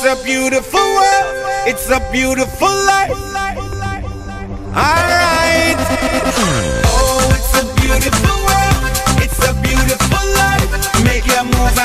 It's a beautiful world, it's a beautiful life. Alright. Oh, it's a beautiful world, it's a beautiful life. Make your move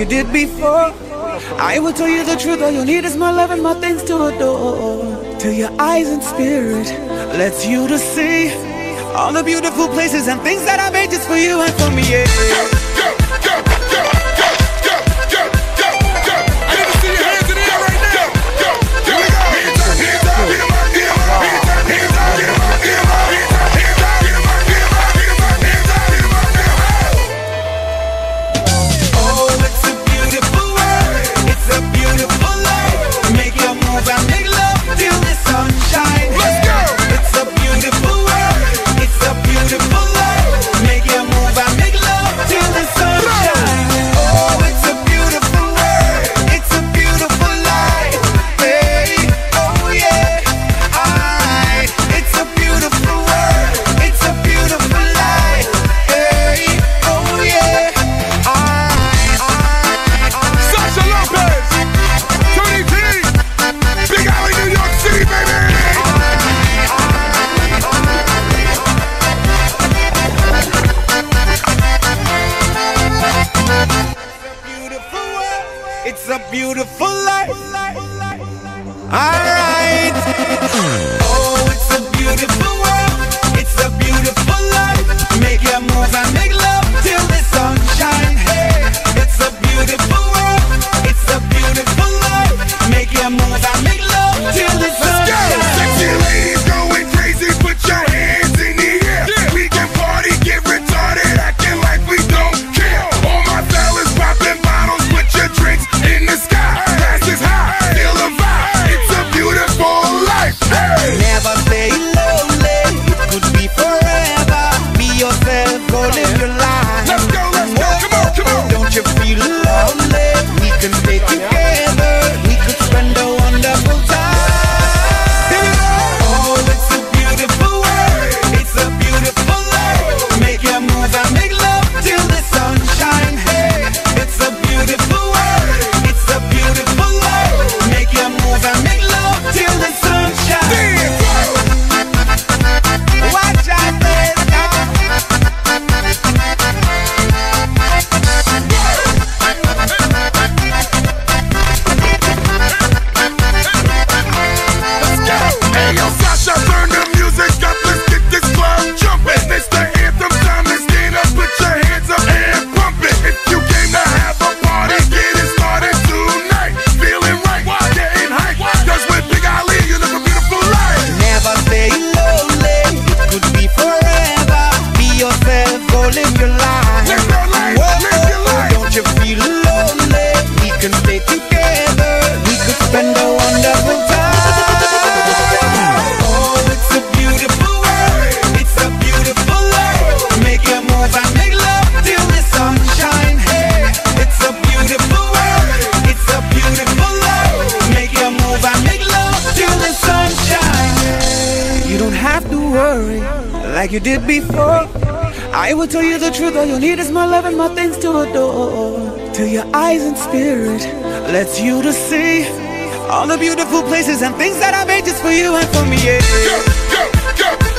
you did before. I will tell you the truth, all you need is my love and my things to adore. Till your eyes and spirit lets you to see all the beautiful places and things that I made just for you and for me. Yeah. like you did before. I will tell you the truth, all you need is my love and my things to adore. Till your eyes and spirit lets you to see all the beautiful places and things that I made just for you and for me. Yeah.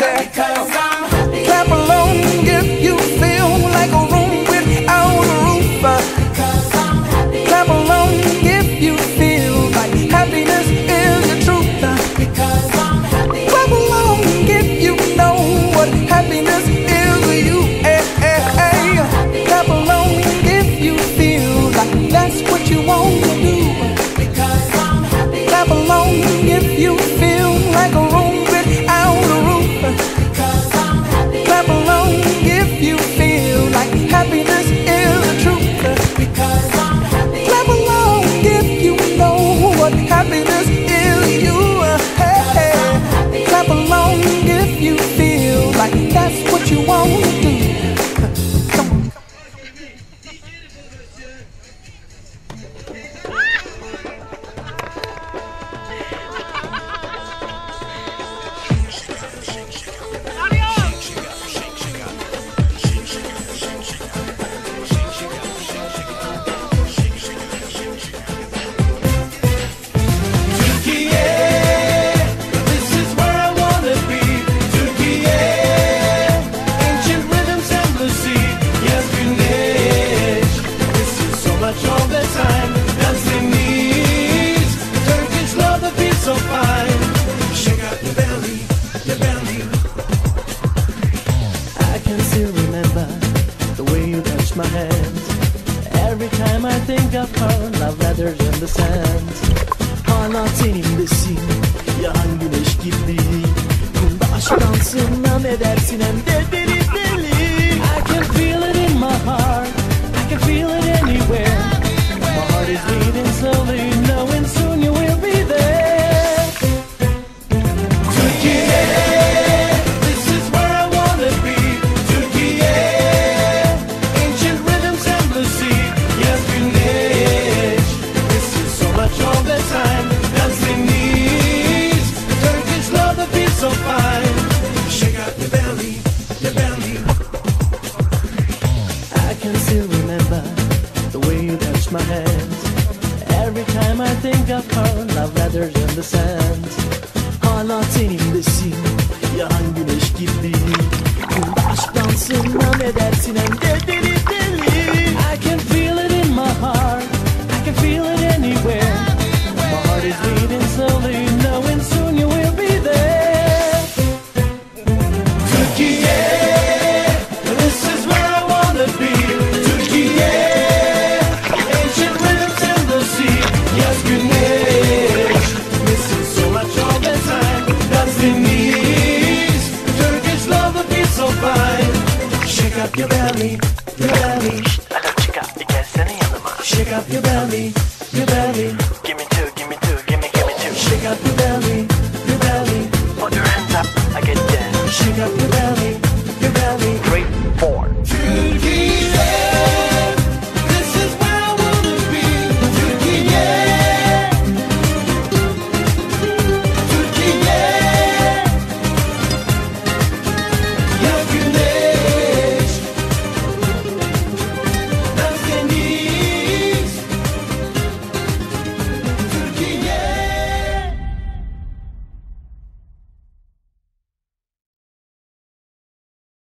say, kent. Hala tenimdesin. Ya güneş gibi. Bunda aşk kalsın ne dersin? Hem de keep the